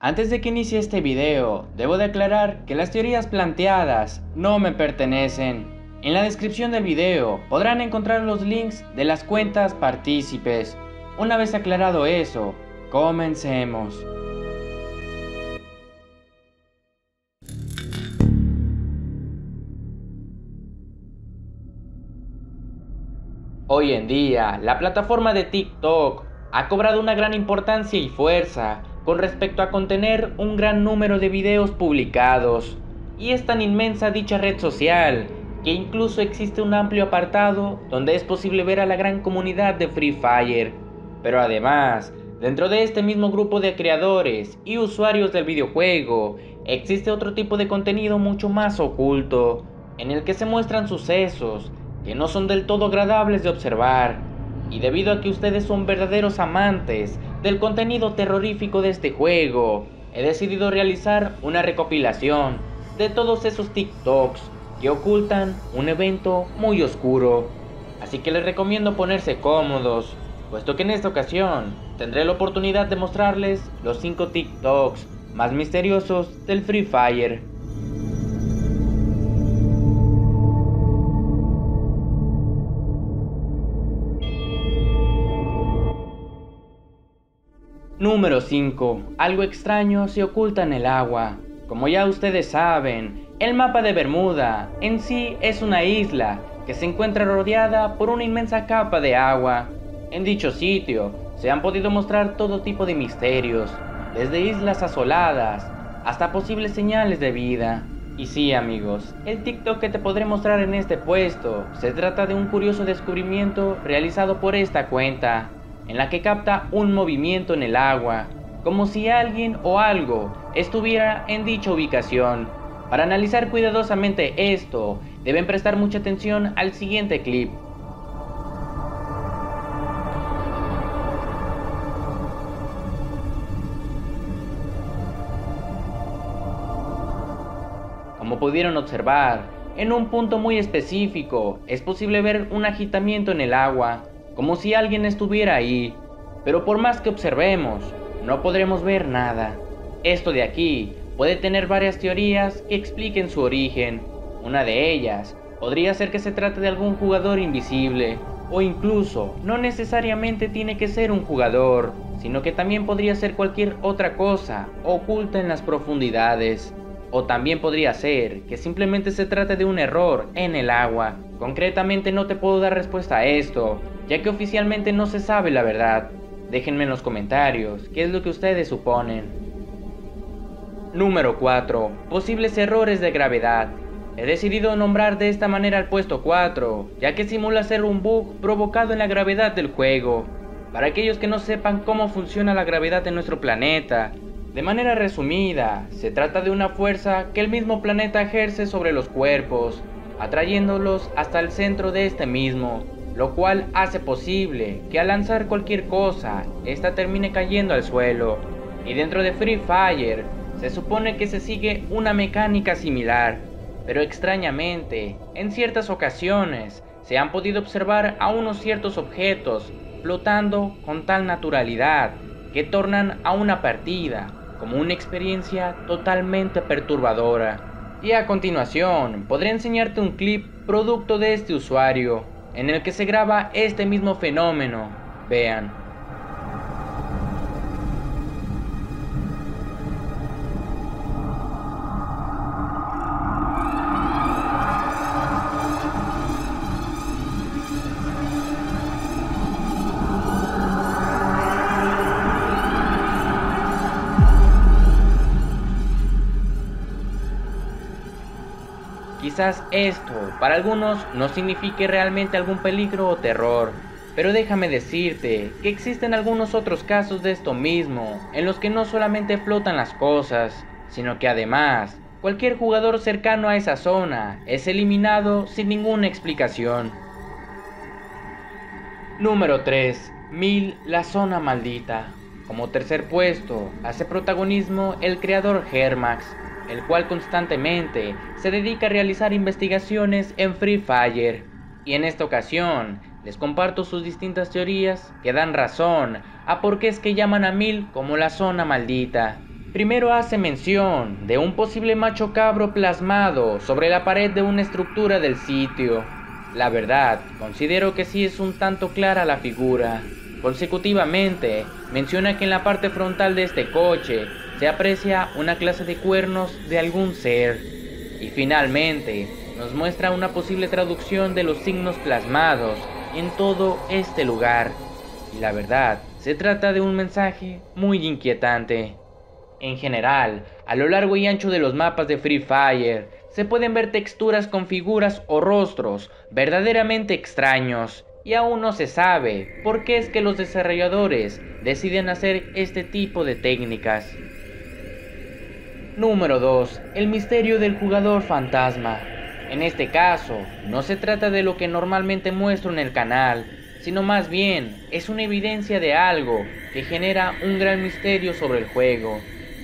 Antes de que inicie este video, debo declarar que las teorías planteadas no me pertenecen. En la descripción del video podrán encontrar los links de las cuentas partícipes. Una vez aclarado eso, comencemos. Hoy en día, la plataforma de TikTok ha cobrado una gran importancia y fuerza con respecto a contener un gran número de videos publicados. Y es tan inmensa dicha red social que incluso existe un amplio apartado donde es posible ver a la gran comunidad de Free Fire. Pero además, dentro de este mismo grupo de creadores y usuarios del videojuego, existe otro tipo de contenido mucho más oculto, en el que se muestran sucesos que no son del todo agradables de observar, y debido a que ustedes son verdaderos amantes del contenido terrorífico de este juego, he decidido realizar una recopilación de todos esos TikToks que ocultan un evento muy oscuro. Así que les recomiendo ponerse cómodos, puesto que en esta ocasión tendré la oportunidad de mostrarles los 5 TikToks más misteriosos del Free Fire. Número 5. Algo extraño se oculta en el agua. Como ya ustedes saben, el mapa de Bermuda en sí es una isla que se encuentra rodeada por una inmensa capa de agua. En dicho sitio se han podido mostrar todo tipo de misterios, desde islas asoladas hasta posibles señales de vida. Y sí amigos, el TikTok que te podré mostrar en este puesto se trata de un curioso descubrimiento realizado por esta cuenta, en la que capta un movimiento en el agua, como si alguien o algo estuviera en dicha ubicación. Para analizar cuidadosamente esto, deben prestar mucha atención al siguiente clip. Como pudieron observar, en un punto muy específico es posible ver un agitamiento en el agua, como si alguien estuviera ahí, pero por más que observemos, no podremos ver nada. Esto de aquí puede tener varias teorías que expliquen su origen. Una de ellas podría ser que se trate de algún jugador invisible, o incluso no necesariamente tiene que ser un jugador, sino que también podría ser cualquier otra cosa oculta en las profundidades. O también podría ser que simplemente se trate de un error en el agua. Concretamente no te puedo dar respuesta a esto, ya que oficialmente no se sabe la verdad. Déjenme en los comentarios qué es lo que ustedes suponen. Número 4. Posibles errores de gravedad. He decidido nombrar de esta manera al puesto 4, ya que simula ser un bug provocado en la gravedad del juego. Para aquellos que no sepan cómo funciona la gravedad en nuestro planeta, de manera resumida, se trata de una fuerza que el mismo planeta ejerce sobre los cuerpos, atrayéndolos hasta el centro de este mismo, lo cual hace posible que al lanzar cualquier cosa, esta termine cayendo al suelo. Y dentro de Free Fire, se supone que se sigue una mecánica similar, pero extrañamente, en ciertas ocasiones, se han podido observar a unos ciertos objetos flotando con tal naturalidad que tornan a una partida como una experiencia totalmente perturbadora. Y a continuación podré enseñarte un clip producto de este usuario, en el que se graba este mismo fenómeno. Vean. Quizás esto para algunos no signifique realmente algún peligro o terror, pero déjame decirte que existen algunos otros casos de esto mismo, en los que no solamente flotan las cosas, sino que además cualquier jugador cercano a esa zona es eliminado sin ninguna explicación. Número 3. Mil La Zona Maldita. Como tercer puesto, hace protagonismo el creador Hermax, el cual constantemente se dedica a realizar investigaciones en Free Fire. Y en esta ocasión les comparto sus distintas teorías que dan razón a por qué es que llaman a Mil como la zona maldita. Primero hace mención de un posible macho cabro plasmado sobre la pared de una estructura del sitio. La verdad, considero que sí es un tanto clara la figura. Consecutivamente, menciona que en la parte frontal de este coche se aprecia una clase de cuernos de algún ser. Y finalmente, nos muestra una posible traducción de los signos plasmados en todo este lugar. Y la verdad, se trata de un mensaje muy inquietante. En general, a lo largo y ancho de los mapas de Free Fire, se pueden ver texturas con figuras o rostros verdaderamente extraños, y aún no se sabe por qué es que los desarrolladores deciden hacer este tipo de técnicas. Número 2. El misterio del jugador fantasma. En este caso, no se trata de lo que normalmente muestro en el canal, sino más bien es una evidencia de algo que genera un gran misterio sobre el juego.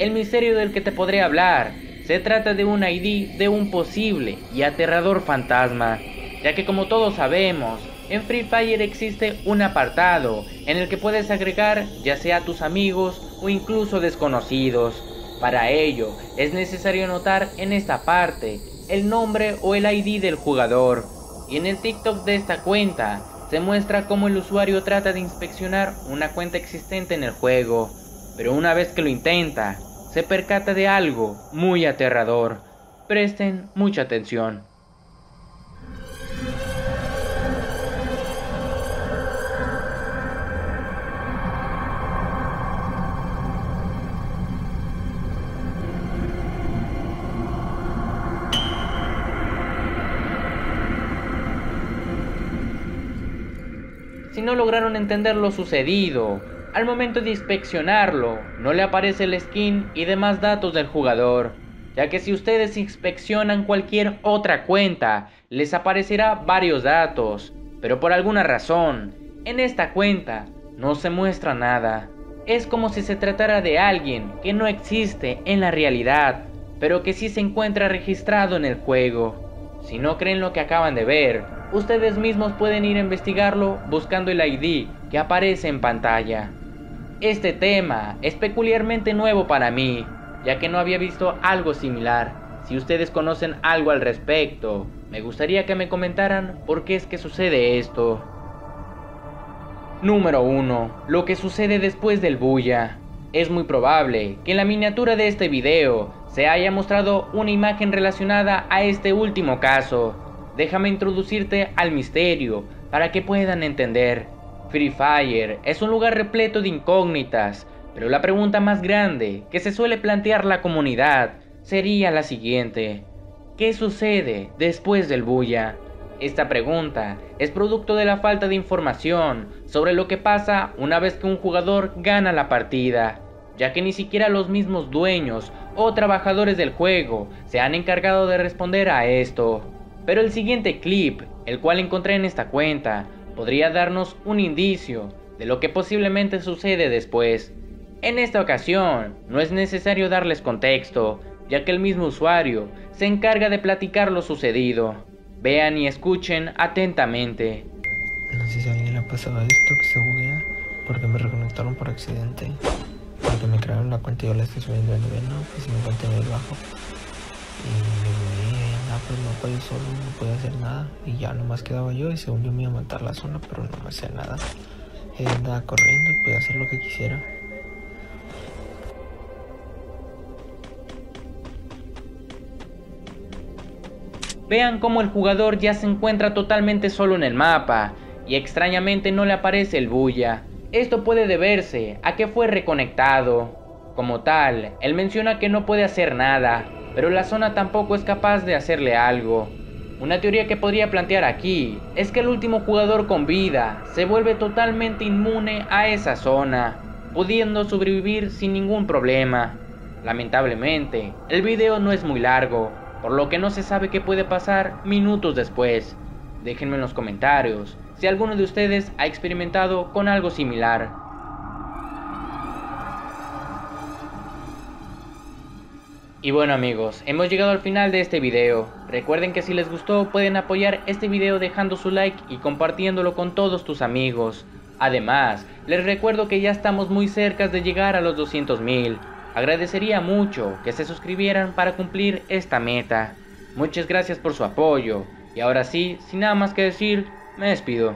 El misterio del que te podré hablar se trata de un ID de un posible y aterrador fantasma, ya que como todos sabemos, en Free Fire existe un apartado en el que puedes agregar ya sea tus amigos o incluso desconocidos. Para ello es necesario anotar en esta parte el nombre o el ID del jugador. Y en el TikTok de esta cuenta se muestra cómo el usuario trata de inspeccionar una cuenta existente en el juego, pero una vez que lo intenta, se percata de algo muy aterrador. Presten mucha atención. Si no lograron entender lo sucedido, al momento de inspeccionarlo, no le aparece el skin y demás datos del jugador, ya que si ustedes inspeccionan cualquier otra cuenta, les aparecerá varios datos, pero por alguna razón, en esta cuenta no se muestra nada. Es como si se tratara de alguien que no existe en la realidad, pero que sí se encuentra registrado en el juego. Si no creen lo que acaban de ver, ustedes mismos pueden ir a investigarlo buscando el ID que aparece en pantalla. Este tema es peculiarmente nuevo para mí, ya que no había visto algo similar. Si ustedes conocen algo al respecto, me gustaría que me comentaran por qué es que sucede esto. Número 1. Lo que sucede después del bulla. Es muy probable que en la miniatura de este video se haya mostrado una imagen relacionada a este último caso. Déjame introducirte al misterio para que puedan entender. Free Fire es un lugar repleto de incógnitas, pero la pregunta más grande que se suele plantear la comunidad sería la siguiente. ¿Qué sucede después del bulla? Esta pregunta es producto de la falta de información sobre lo que pasa una vez que un jugador gana la partida, ya que ni siquiera los mismos dueños o trabajadores del juego se han encargado de responder a esto. Pero el siguiente clip, el cual encontré en esta cuenta, podría darnos un indicio de lo que posiblemente sucede después. En esta ocasión, no es necesario darles contexto, ya que el mismo usuario se encarga de platicar lo sucedido. Vean y escuchen atentamente. No sé si a alguien le ha pasado esto que se buguea porque me reconectaron por accidente. Porque me crearon la cuenta y yo la estoy subiendo de nivel, ¿no? Pues me encuentro nivel bajo. Y me pero no podía solo, no podía hacer nada. Y ya nomás quedaba yo y según yo me iba a matar la zona, pero no me hacía nada. Él andaba corriendo y podía hacer lo que quisiera. Vean cómo el jugador ya se encuentra totalmente solo en el mapa y extrañamente no le aparece el bulla. Esto puede deberse a que fue reconectado. Como tal, él menciona que no puede hacer nada, pero la zona tampoco es capaz de hacerle algo. Una teoría que podría plantear aquí es que el último jugador con vida se vuelve totalmente inmune a esa zona, pudiendo sobrevivir sin ningún problema. Lamentablemente, el video no es muy largo, por lo que no se sabe qué puede pasar minutos después. Déjenme en los comentarios si alguno de ustedes ha experimentado con algo similar. Y bueno amigos, hemos llegado al final de este video. Recuerden que si les gustó pueden apoyar este video dejando su like y compartiéndolo con todos tus amigos. Además, les recuerdo que ya estamos muy cerca de llegar a los 200 mil. Agradecería mucho que se suscribieran para cumplir esta meta. Muchas gracias por su apoyo. Y ahora sí, sin nada más que decir, me despido.